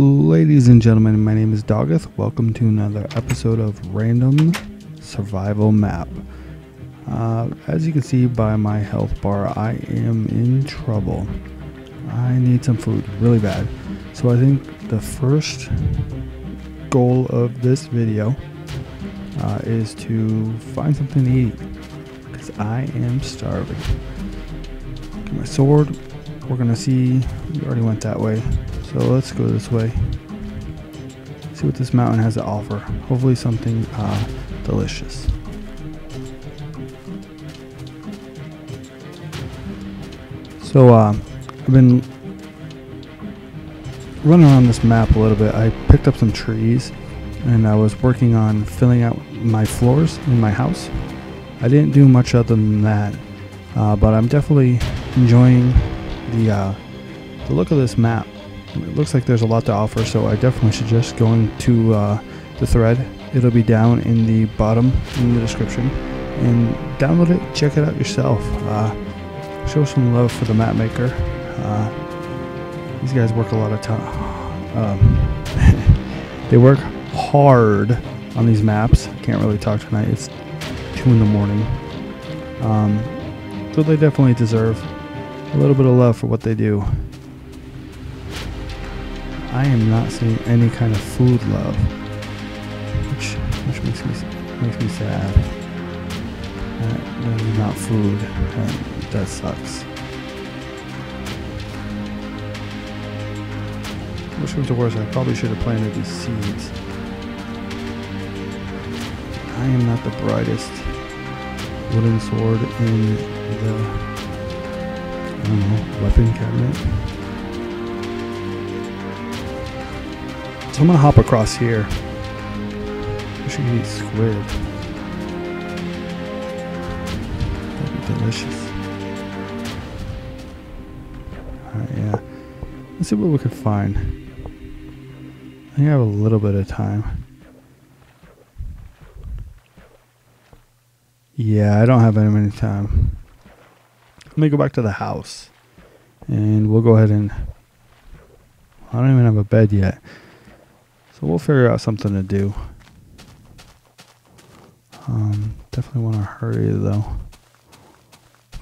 Ladies and gentlemen, my name is Dawgeth. Welcome to another episode of Random Survival Map. Uh, as you can see by my health bar, I am in trouble. I need some food really bad. So I think the first goal of this video uh, is to find something to eat because I am starving. Get my sword. We're gonna see. We already went that way, so let's go this way. See what this mountain has to offer. Hopefully something uh, delicious. So uh, I've been running around this map a little bit. I picked up some trees and I was working on filling out my floors in my house. I didn't do much other than that, uh, but I'm definitely enjoying the uh, the look of this map. It looks like there's a lot to offer, so I definitely suggest going to uh, the thread. It'll be down in the bottom in the description, and download it. Check it out yourself. Uh, show some love for the map maker. Uh, these guys work a lot of time. Um, they work hard on these maps. Can't really talk tonight. It's two in the morning. Um, so they definitely deserve a little bit of love for what they do. I am not seeing any kind of food love, which which makes me makes me sad. Not food. That, that sucks. Which was the worst? I probably should have planted these seeds. I am not the brightest wooden sword in the I don't know weapon cabinet. So I'm gonna hop across here. Should eat squid. That'd be delicious. Alright, yeah. Let's see what we can find. I think I have a little bit of time. Yeah, I don't have any many time. Let me go back to the house. And we'll go ahead and I don't even have a bed yet. So we'll figure out something to do. Um, definitely want to hurry though.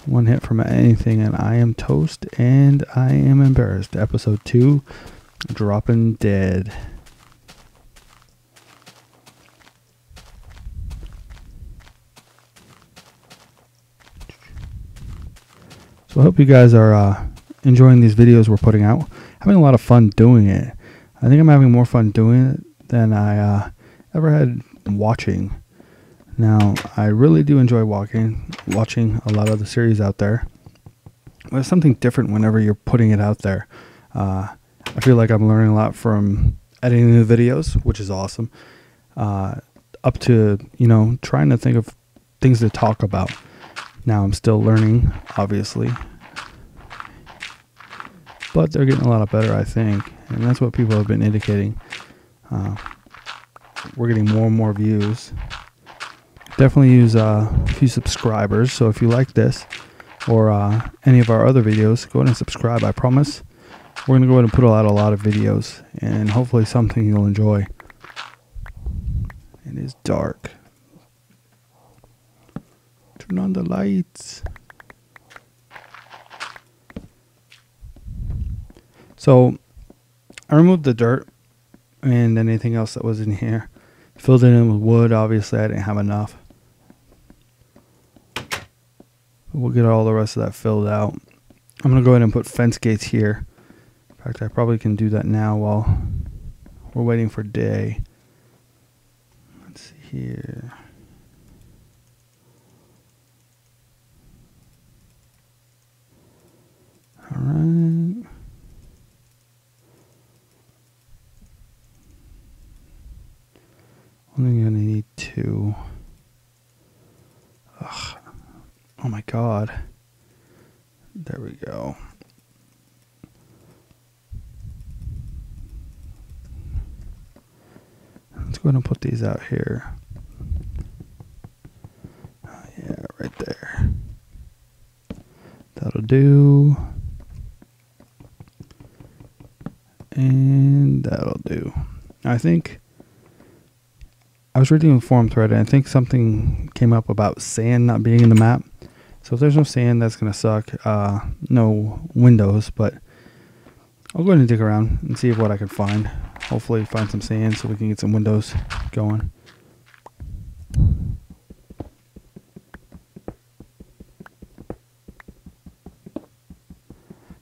One hit from anything and I am toast and I am embarrassed. Episode 2 Dropping Dead. So I hope you guys are uh, enjoying these videos we're putting out. Having a lot of fun doing it. I think I'm having more fun doing it than I uh, ever had watching. Now, I really do enjoy walking, watching a lot of the series out there. But it's something different whenever you're putting it out there. Uh, I feel like I'm learning a lot from editing the videos, which is awesome, uh, up to, you know, trying to think of things to talk about. Now I'm still learning, obviously. But they're getting a lot better, I think. And that's what people have been indicating. Uh, we're getting more and more views. Definitely use uh, a few subscribers. So if you like this or uh, any of our other videos, go ahead and subscribe. I promise. We're going to go ahead and put out a lot of videos and hopefully something you'll enjoy. It is dark. Turn on the lights. So I removed the dirt and anything else that was in here. Filled it in with wood. Obviously, I didn't have enough. We'll get all the rest of that filled out. I'm going to go ahead and put fence gates here. In fact, I probably can do that now while we're waiting for day. Let's see here. All right. Only gonna need two. Ugh. Oh my god. There we go. Let's go ahead and put these out here. Oh, yeah, right there. That'll do. And that'll do. I think I was reading a forum thread and I think something came up about sand not being in the map. So if there's no sand, that's going to suck. Uh, no windows, but I'll go ahead and dig around and see what I can find. Hopefully find some sand so we can get some windows going.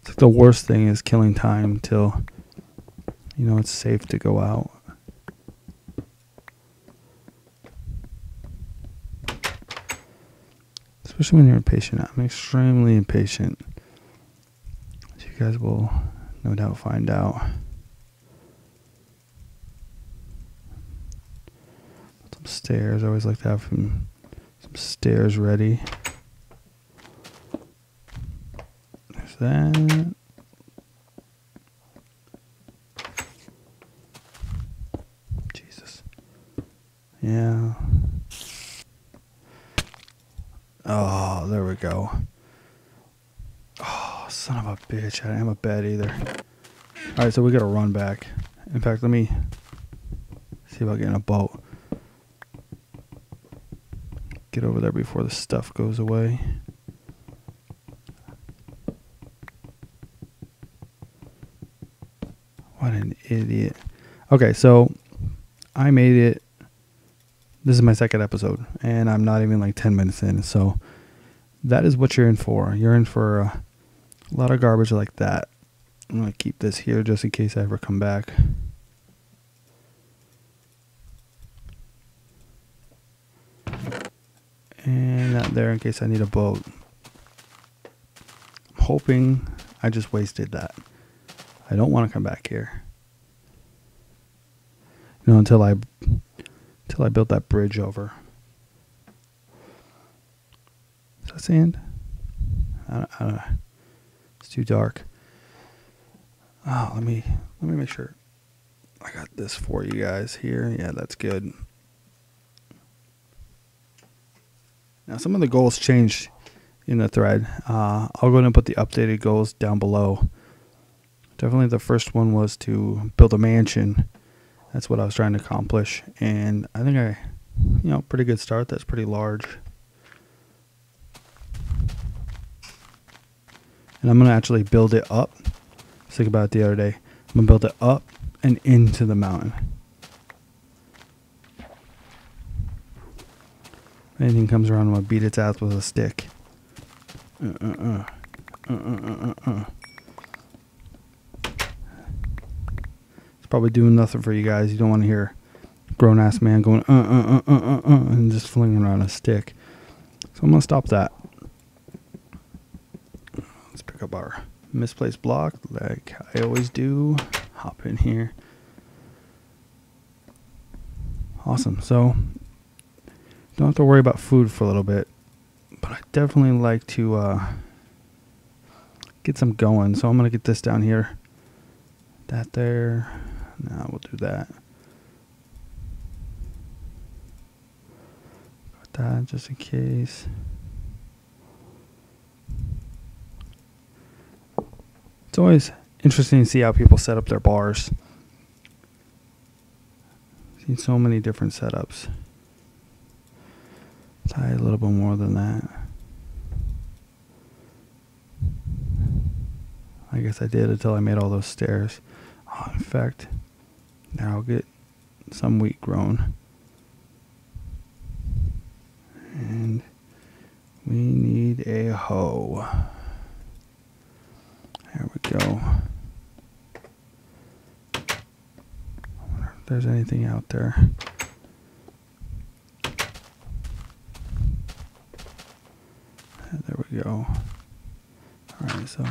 It's like the worst thing is killing time till you know it's safe to go out. Especially when you're impatient. I'm extremely impatient. As you guys will no doubt find out. Some stairs. I always like to have some, some stairs ready. There's that. Jesus. Yeah. Oh, there we go. Oh, son of a bitch. I didn't have a bed either. Alright, so we gotta run back. In fact, let me see about getting a boat. Get over there before the stuff goes away. What an idiot. Okay, so I made it. This is my second episode, and I'm not even like 10 minutes in. So that is what you're in for. You're in for a lot of garbage like that. I'm going to keep this here just in case I ever come back. And that there in case I need a boat. I'm hoping I just wasted that. I don't want to come back here. You know, until I until I built that bridge over. Is that sand? I don't, I don't know. It's too dark. Oh, let me let me make sure I got this for you guys here. Yeah, that's good. Now some of the goals changed in the thread. Uh, I'll go ahead and put the updated goals down below. Definitely the first one was to build a mansion. That's what I was trying to accomplish. And I think I, you know, pretty good start. That's pretty large. And I'm going to actually build it up. Think about it the other day. I'm going to build it up and into the mountain. Anything comes around, I'm going to beat its ass with a stick. Uh, uh, uh. Uh, uh, uh, uh, uh. It's probably doing nothing for you guys. You don't want to hear grown ass man going uh uh uh uh uh uh and just flinging around a stick. So I'm gonna stop that. Let's pick up our misplaced block like I always do. Hop in here. Awesome. So don't have to worry about food for a little bit, but I definitely like to uh, get some going. So I'm gonna get this down here. That there. Now we'll do that. Got that just in case. It's always interesting to see how people set up their bars. Seen so many different setups. Tie a little bit more than that. I guess I did until I made all those stairs. Oh, in fact, now I'll get some wheat grown. And we need a hoe. There we go. I wonder if there's anything out there. There we go. Alright, so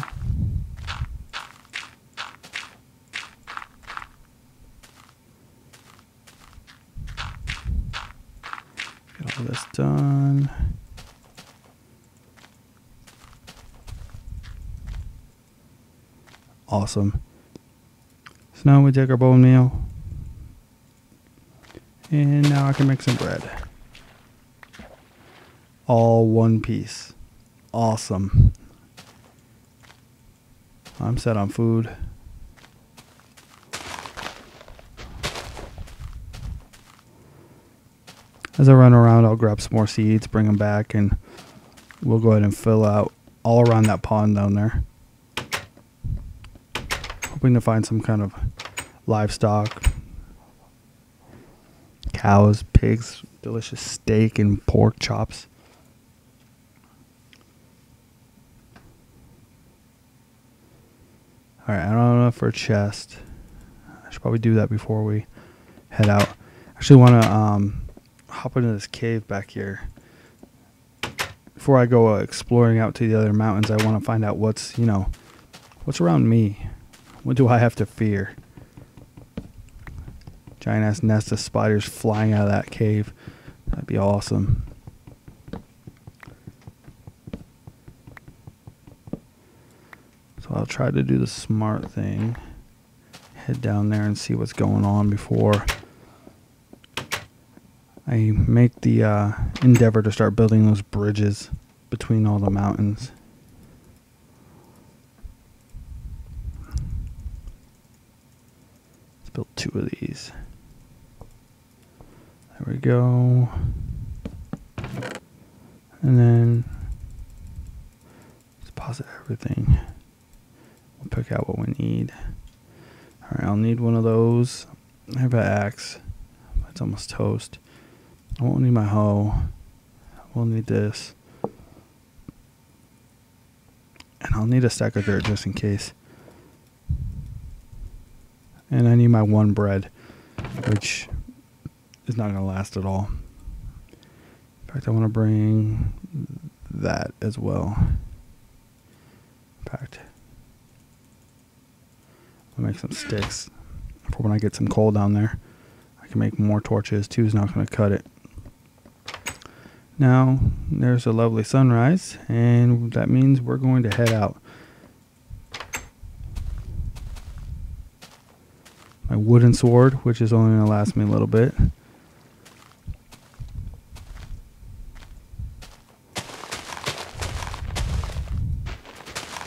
awesome. So now we take our bone meal. And now I can make some bread. All one piece. Awesome. I'm set on food. As I run around, I'll grab some more seeds, bring them back, and we'll go ahead and fill out all around that pond down there. Hoping to find some kind of livestock, cows, pigs, delicious steak, and pork chops. Alright, I don't know for a chest. I should probably do that before we head out. Actually want to um, hop into this cave back here. Before I go uh, exploring out to the other mountains, I want to find out what's, you know, what's around me. What do I have to fear? Giant ass nest of spiders flying out of that cave. That'd be awesome. So I'll try to do the smart thing. Head down there and see what's going on before I make the uh, endeavor to start building those bridges between all the mountains. Let's build two of these. There we go. And then deposit everything. We'll pick out what we need. Alright, I'll need one of those. I have an axe. It's almost toast. I won't need my hoe. We'll need this. And I'll need a stack of dirt just in case. And I need my one bread, which is not going to last at all. In fact, I want to bring that as well. In fact, I'll make some sticks for when I get some coal down there. I can make more torches. Two is not going to cut it. Now, there's a lovely sunrise, and that means we're going to head out. My wooden sword, which is only going to last me a little bit.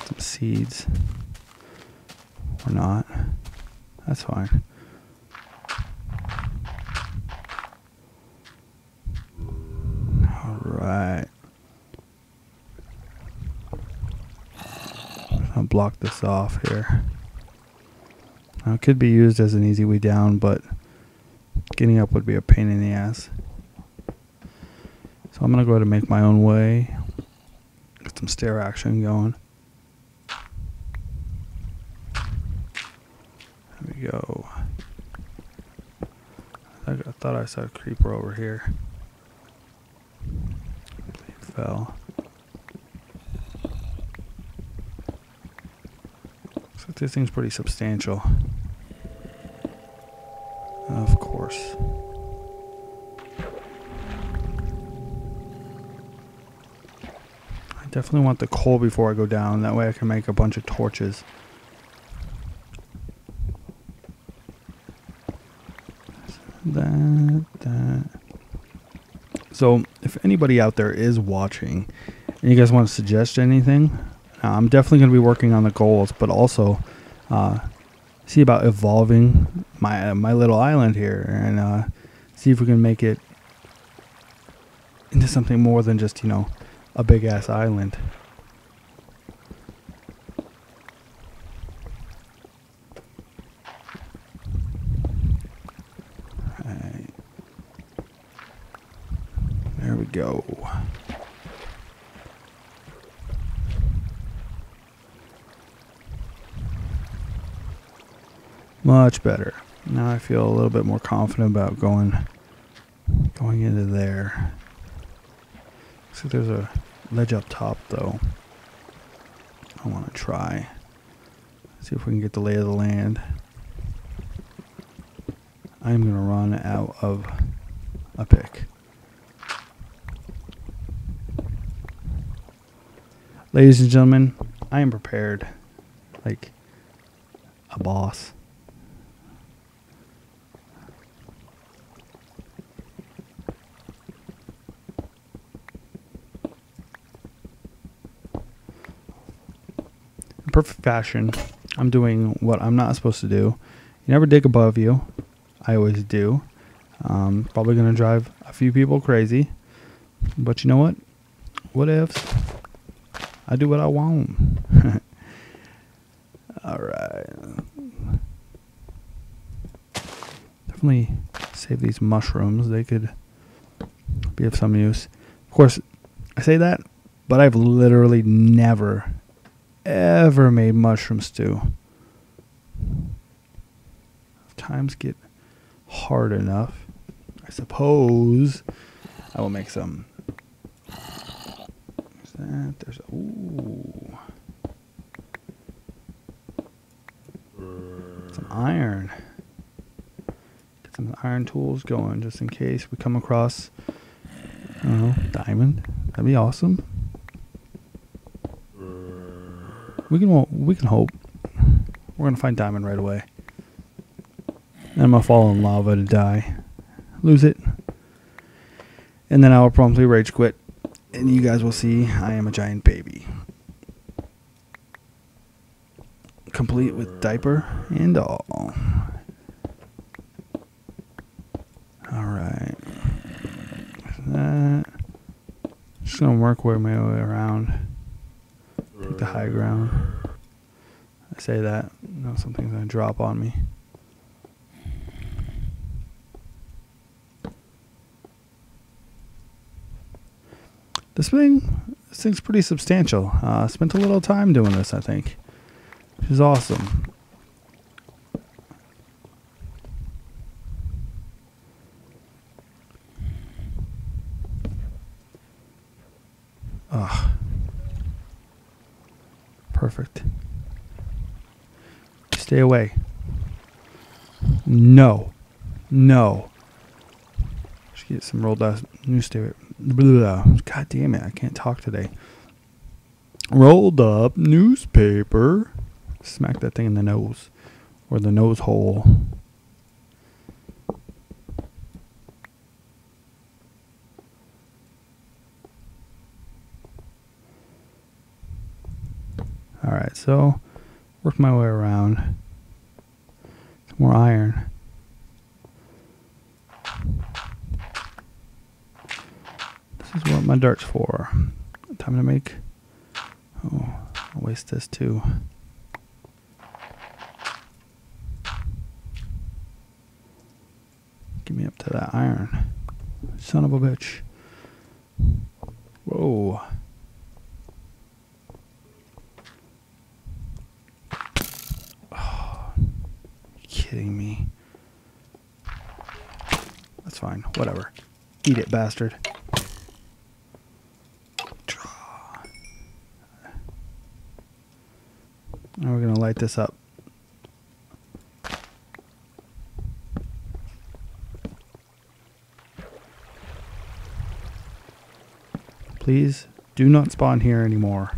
Some seeds. Or not. That's fine. Alright. I'll block this off here. Now, it could be used as an easy way down, but getting up would be a pain in the ass. So I'm going to go ahead and make my own way. Get some stair action going. There we go. I, I thought I saw a creeper over here. He fell. Like this thing's pretty substantial. Course. I definitely want the coal before I go down. That way I can make a bunch of torches. That, that. So, if anybody out there is watching and you guys want to suggest anything, uh, I'm definitely going to be working on the goals, but also uh, see about evolving my uh, my little island here and uh, see if we can make it into something more than just you know a big ass island. There we go. Much better. Now I feel a little bit more confident about going going into there. Looks like there's a ledge up top though. I want to try. See if we can get the lay of the land. I'm going to run out of a pick. Ladies and gentlemen, I am prepared. Like a boss. In perfect fashion, I'm doing what I'm not supposed to do. You never dig above you. I always do. Um, probably gonna drive a few people crazy, but you know what? What ifs? I do what I want. All right. Definitely save these mushrooms. They could be of some use. Of course, I say that, but I've literally never, ever made mushroom stew. If times get hard enough, I suppose I will make some. There's that. There's ooh. Some iron. Get some iron tools going just in case we come across I don't know, diamond. That'd be awesome. We can we can hope. We're gonna find diamond right away. And I'm gonna fall in lava to die. Lose it. And then I will promptly rage quit. And you guys will see I am a giant baby. Complete with diaper and all. Alright. That. Just gonna work my way around. Take the high ground. I say that. You know something's gonna drop on me. This thing, this thing's pretty substantial. Uh, spent a little time doing this, I think, which is awesome. Ugh. Perfect. Stay away. No. No. Get some rolled up newspaper. God damn it, I can't talk today. Rolled up newspaper. Smack that thing in the nose. Or the nose hole. Alright, so work my way around. Some more iron. This is what my dirt's for. Time to make. Oh, I'll waste this too. Give me up to that iron. Son of a bitch. Whoa. kidding me? That's fine. Whatever. Eat it, bastard. Now we're going to light this up. Please do not spawn here anymore.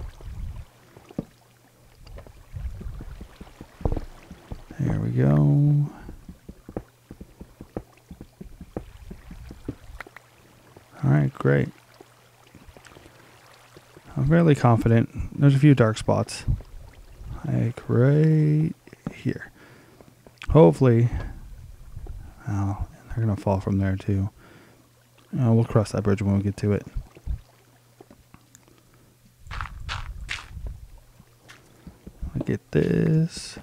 There we go. Alright, great. I'm fairly confident. There's a few dark spots. Like right here. Hopefully. Oh, they're going to fall from there too. Uh, we'll cross that bridge when we get to it. Get this.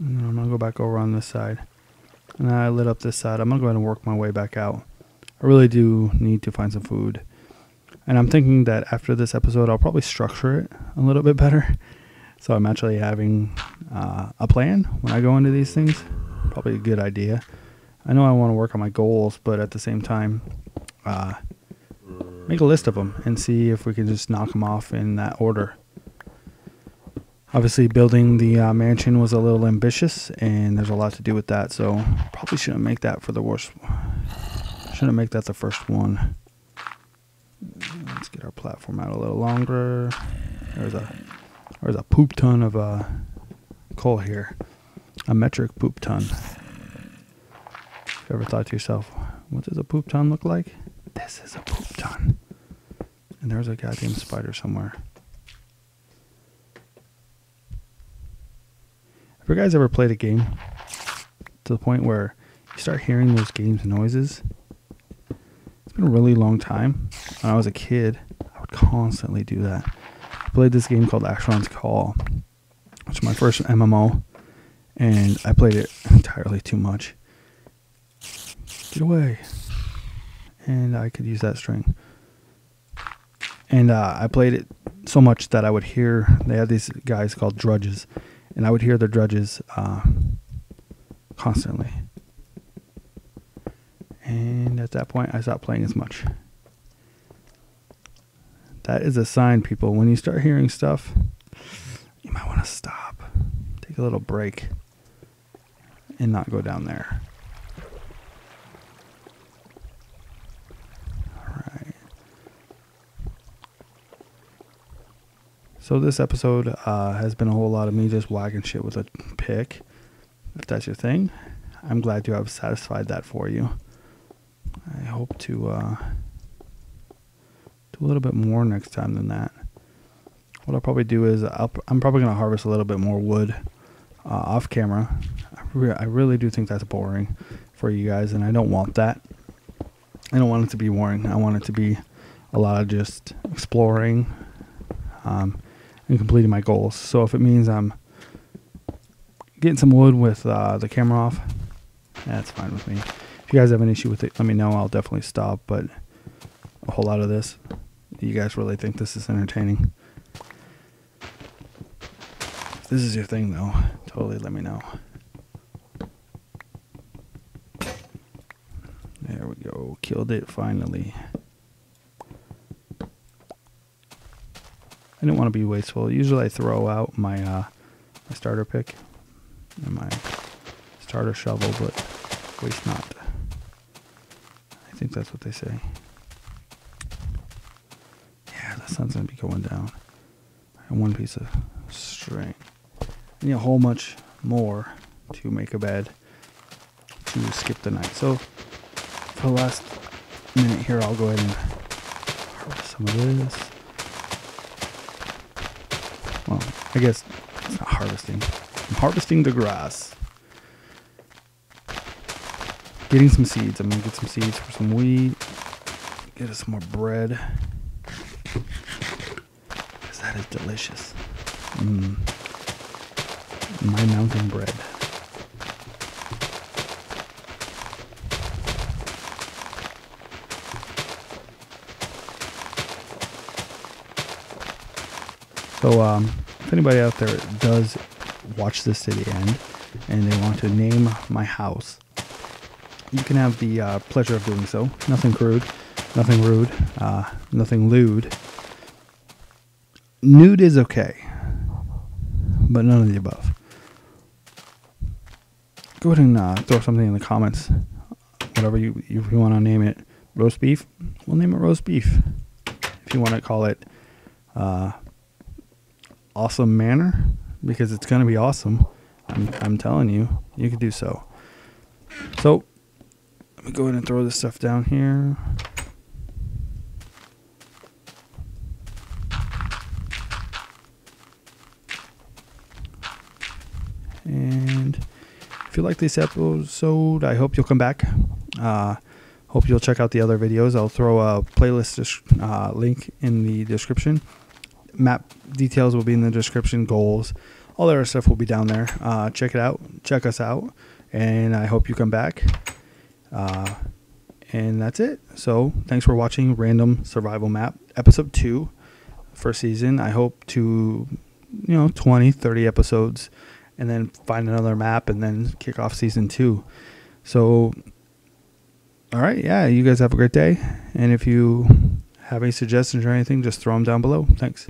And I'm gonna go back over on this side. And I lit up this side. I'm gonna go ahead and work my way back out. I really do need to find some food. And I'm thinking that after this episode, I'll probably structure it a little bit better. So I'm actually having uh, a plan when I go into these things. Probably a good idea. I know I want to work on my goals, but at the same time, uh, make a list of them and see if we can just knock them off in that order. Obviously, building the uh, mansion was a little ambitious, and there's a lot to do with that. So probably shouldn't make that for the worst. Shouldn't make that the first one. Let's get our platform out a little longer. There's a there's a poop ton of uh, coal here, a metric poop ton. If you ever thought to yourself, what does a poop ton look like? This is a poop ton. And there's a goddamn spider somewhere. You guys ever played a game to the point where you start hearing those games noises? It's been a really long time. When I was a kid, I would constantly do that. I played this game called Asheron's Call, which is my first MMO, and I played it entirely too much. Get away. And I could use that string. And uh, I played it so much that I would hear, they had these guys called drudges, and I would hear the drudges uh, constantly. And at that point, I stopped playing as much. That is a sign, people. When you start hearing stuff, you might want to stop, take a little break, and not go down there. So this episode uh, has been a whole lot of me just whacking shit with a pick. If that's your thing, I'm glad to have satisfied that for you. I hope to uh, do a little bit more next time than that. What I'll probably do is i am probably going to harvest a little bit more wood uh, off camera. I, re- I really do think that's boring for you guys, and I don't want that. I don't want it to be boring. I want it to be a lot of just exploring. Um, and completing my goals. So if it means I'm getting some wood with uh, the camera off, that's fine with me. If you guys have an issue with it, let me know. I'll definitely stop. But a whole lot of this, you guys really think this is entertaining? If this is your thing, though, totally let me know. There we go. Killed it finally. I didn't want to be wasteful. Usually I throw out my uh, my starter pick and my starter shovel, but waste not. I think that's what they say. Yeah, the sun's gonna be going down. And one piece of string. Need a whole much more to make a bed to skip the night. So for the last minute here, I'll go ahead and harvest some of this. Well, I guess it's not harvesting. I'm harvesting the grass. Getting some seeds. I'm gonna get some seeds for some wheat. Get us some more bread. Cause that is delicious. Mm. My mountain bread. So, um, if anybody out there does watch this to the end and they want to name my house, you can have the uh, pleasure of doing so. Nothing crude, nothing rude, uh, nothing lewd. Nude is okay, but none of the above. Go ahead and uh, throw something in the comments. Whatever you, you want to name it roast beef, we'll name it roast beef. If you want to call it uh, awesome manor because it's going to be awesome. I'm, I'm telling you, you can do so. So, let me go ahead and throw this stuff down here. And if you like this episode, I hope you'll come back. Uh, hope you'll check out the other videos. I'll throw a playlist uh, link in the description map details will be in the description, goals, all that stuff will be down there. Uh, check it out. Check us out. And I hope you come back. Uh, and that's it. So thanks for watching Random Survival Map, episode two, first season. I hope to, you know, 20, 30 episodes and then find another map and then kick off season two. So, all right. Yeah. You guys have a great day. And if you have any suggestions or anything, just throw them down below. Thanks.